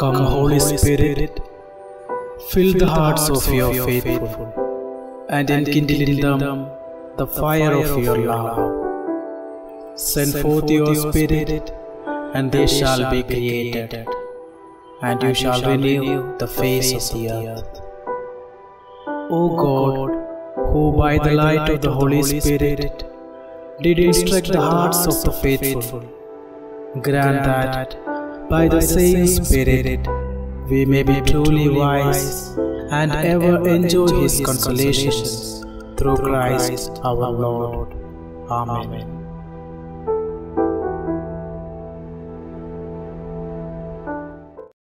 Come, Holy Spirit, fill the hearts of your faithful. And enkindle in them the fire of your love. Send forth your Spirit, and they shall be created, and you shall renew the face of the earth. O God, who by the light of the Holy Spirit did instruct the hearts of the faithful, grant that by the same Spirit we may be truly wise and ever enjoy His consolations through Christ our Lord. Amen.